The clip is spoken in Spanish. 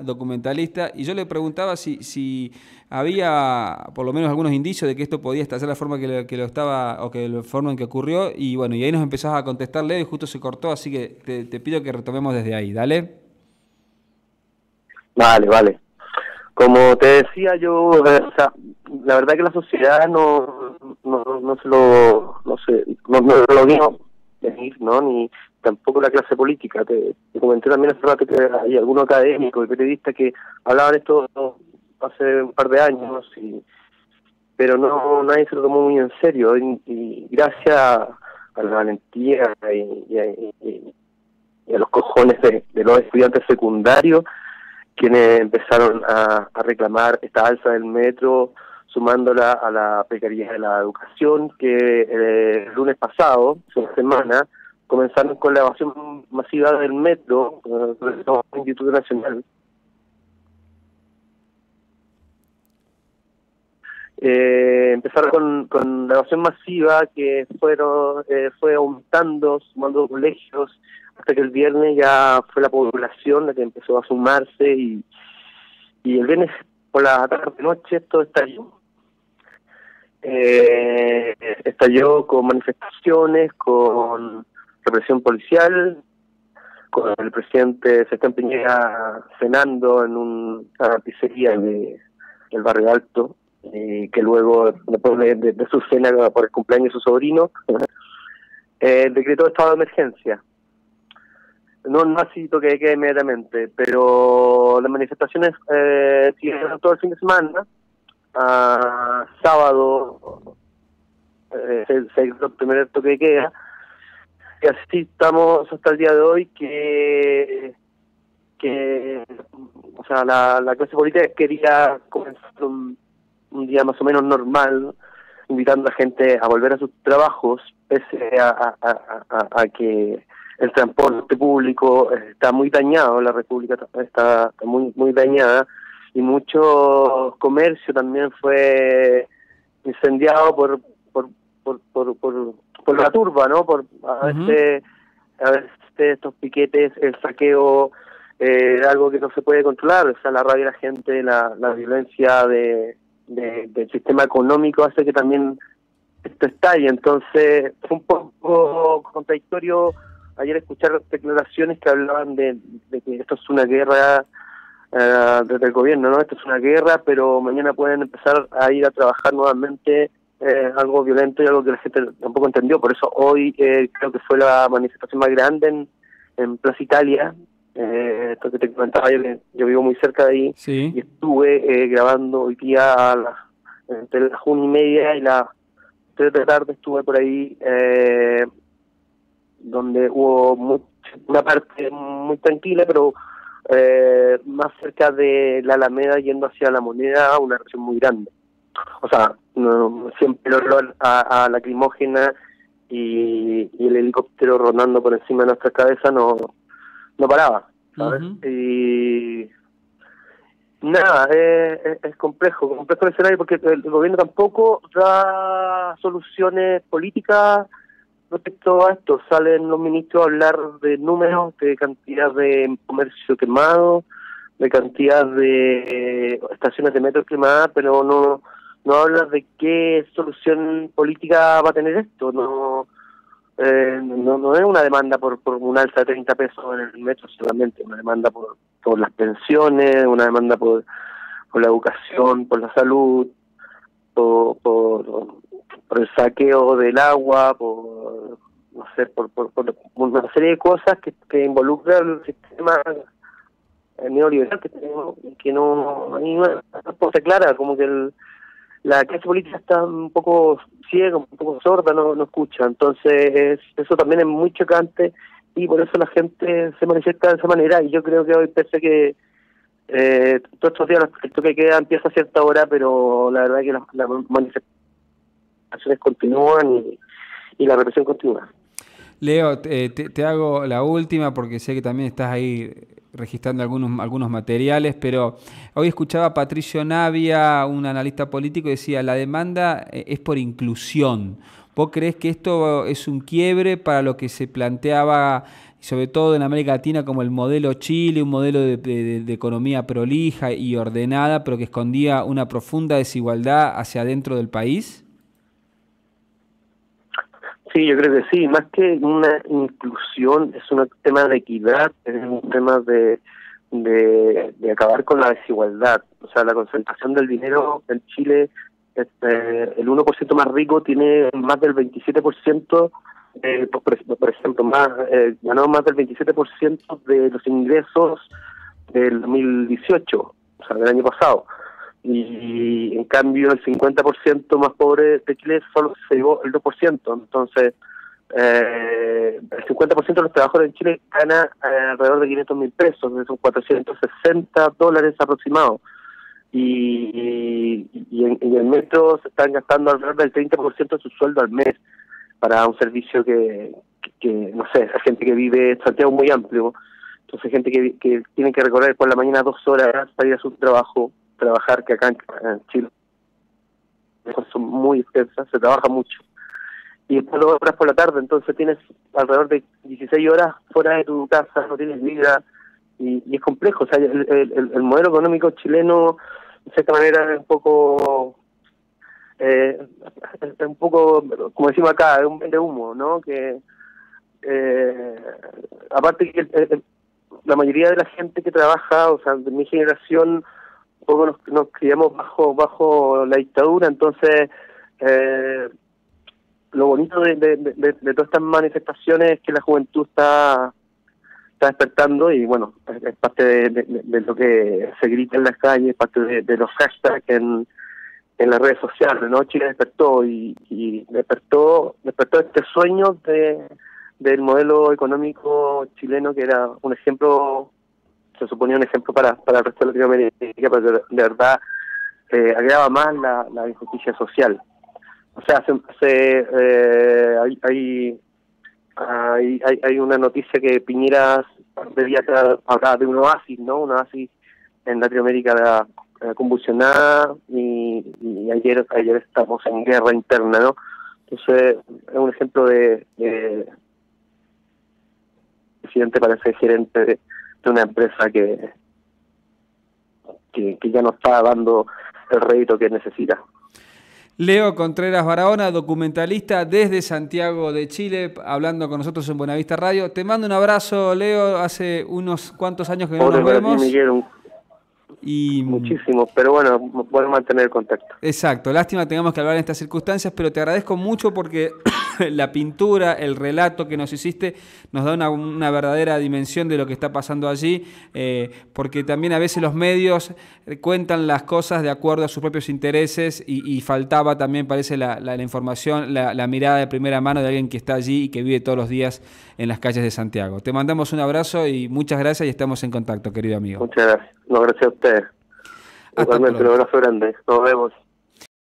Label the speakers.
Speaker 1: documentalista, y yo le preguntaba si, si había por lo menos algunos indicios de que esto podía estar la forma que lo, que lo, estaba, o que la forma en que ocurrió, y bueno, y ahí nos empezaba a contestar Leo y justo se cortó, así que te, pido que retomemos desde ahí, dale.
Speaker 2: Vale, vale. Como te decía yo, la verdad que la sociedad no, no, no se lo, no, sé, no, no lo vino venir, ¿no? Ni tampoco la clase política. Te, comenté también hace rato que hay algunos académicos y periodistas que hablaban esto hace un par de años, y, pero no nadie se lo tomó muy en serio. Y, gracias a la valentía y, a los cojones de, los estudiantes secundarios, quienes empezaron a, reclamar esta alza del metro, sumándola a la precariedad de la educación, que eh, el lunes pasado, hace una semana, comenzaron con la evasión masiva del metro, eh, el Instituto Nacional. Eh, empezaron con, con la evasión masiva que fueron eh, fue aumentando, sumando colegios, hasta que el viernes ya fue la población la que empezó a sumarse y, y el viernes por la tarde noche esto estalló. Eh, estalló con manifestaciones, con represión policial, con el presidente Sebastián Piñera cenando en una pizzería de, del barrio Alto, y que luego, después de, su cena por el cumpleaños de su sobrino, eh, decretó estado de emergencia. No, no así que quede inmediatamente, pero las manifestaciones eh, todo el fin de semana. A sábado eh, se, se el primer toque de queda y así estamos hasta el día de hoy que que o sea la, la clase política quería comenzar un, día más o menos normal invitando a gente a volver a sus trabajos pese a, a, que el transporte público está muy dañado la república está muy muy dañada y mucho comercio también fue incendiado por por por, por, por por la turba, ¿no? Por a veces, a veces estos piquetes, el saqueo, eh, algo que no se puede controlar, o sea, la rabia de la gente, la, la violencia de, del sistema económico hace que también esto estalle. Entonces, fue un poco contradictorio ayer escuchar declaraciones que hablaban de, que esto es una guerra eh, desde el gobierno, ¿no? Esto es una guerra, pero mañana pueden empezar a ir a trabajar nuevamente eh, algo violento y algo que la gente tampoco entendió. Por eso hoy eh, creo que fue la manifestación más grande en, en Plaza Italia. Eh, esto que te comentaba yo, yo vivo muy cerca de ahí y estuve eh, grabando hoy día a la, entre las una y media y las tres de la tarde estuve por ahí eh, donde hubo una parte muy tranquila pero eh, más cerca de la Alameda yendo hacia la moneda una región muy grande o sea, no, siempre el olor a, a lacrimógena y, y, el helicóptero rondando por encima de nuestra cabeza no, no paraba, ¿sabes? Y nada, es, es, complejo, complejo el escenario porque el, gobierno tampoco da soluciones políticas respecto a esto. Salen los ministros a hablar de números, de cantidad de comercio quemado, de cantidad de estaciones de metro quemadas, pero no no habla de qué solución política va a tener esto, no eh, no, no es una demanda por, por un alza de 30 pesos en el metro solamente, una demanda por, por las pensiones, una demanda por, por la educación, por la salud, por, por, el saqueo del agua, por no sé, por, por, una serie de cosas que, que involucran el sistema neoliberal que tenemos que no, no se clara, como que el la clase política está un poco ciega, un poco sorda, no, no escucha. Entonces, eso también es muy chocante y por eso la gente se manifiesta de esa manera. Y yo creo que hoy, pese que eh, todos estos días esto que queda empieza a cierta hora, pero la verdad es que las, manifestaciones continúan y, y la represión continúa.
Speaker 1: Leo, te, te, hago la última porque sé que también estás ahí registrando algunos, algunos materiales, pero hoy escuchaba a Patricio Navia, un analista político, y decía, la demanda eh, es por inclusión. ¿Vos crees que esto es un quiebre para lo que se planteaba sobre todo en América Latina como el modelo Chile, un modelo de, economía prolija y ordenada, pero que escondía una profunda desigualdad hacia adentro del país?
Speaker 2: Sí, yo creo que sí, más que una inclusión, es un tema de equidad, es un tema de, de, acabar con la desigualdad. O sea, la concentración del dinero en Chile, este, el 1% más rico tiene más del 27%, eh, por, por, ejemplo, más eh, ganó más del 27% de los ingresos del 2018, o sea, del año pasado y en cambio el 50% más pobre de Chile solo se llevó el 2%. Entonces, eh, el 50% de los trabajadores en Chile gana eh, alrededor de 500 mil pesos, son 460 dólares aproximados. Y, y, en, el metro se están gastando alrededor del 30% de su sueldo al mes para un servicio que, que, no sé, hay gente que vive en Santiago muy amplio, entonces gente que, que tiene que recorrer por la mañana dos horas para ir a su trabajo, trabajar, que acá en, Chile son muy extensas, se trabaja mucho. Y después dos horas por la tarde, entonces tienes alrededor de 16 horas fuera de tu casa, no tienes vida, y, es complejo. O sea, el, modelo económico chileno, de cierta manera, es un poco eh, es un poco, como decimos acá, es un de humo, ¿no? Que eh, aparte que la mayoría de la gente que trabaja, o sea, de mi generación, poco nos, nos criamos bajo bajo la dictadura, entonces eh, lo bonito de, de, todas estas manifestaciones es que la juventud está está despertando y bueno, es, parte de, lo que se grita en las calles, parte de, los hashtags en, en las redes sociales, ¿no? Chile despertó y, y despertó despertó este sueño de del modelo económico chileno que era un ejemplo se suponía un ejemplo para, para el resto de Latinoamérica, pero de, verdad eh, agrava más la, injusticia social. O sea, se, eh, hay, hay, hay, hay, una noticia que Piñera debía hablar de un oasis, ¿no? Un oasis en Latinoamérica eh, convulsionada y, y, ayer ayer estamos en guerra interna, ¿no? Entonces, es un ejemplo de, de presidente parece gerente de, de una empresa que, que, ya no está dando el rédito que necesita.
Speaker 1: Leo Contreras Barahona, documentalista desde Santiago de Chile, hablando con nosotros en Buenavista Radio. Te mando un abrazo, Leo. Hace unos cuantos años que no nos vemos.
Speaker 2: Y, Muchísimo, pero bueno, podemos mantener el contacto.
Speaker 1: Exacto, lástima tengamos que hablar en estas circunstancias, pero te agradezco mucho porque la pintura, el relato que nos hiciste, nos da una, verdadera dimensión de lo que está pasando allí, eh, porque también a veces los medios cuentan las cosas de acuerdo a sus propios intereses y, faltaba también, parece, la, información, la, mirada de primera mano de alguien que está allí y que vive todos los días en las calles de Santiago. Te mandamos un abrazo y muchas gracias y estamos en contacto, querido amigo.
Speaker 2: Muchas gracias. No, gracias a ustedes. Igualmente, un abrazo grande. Nos vemos.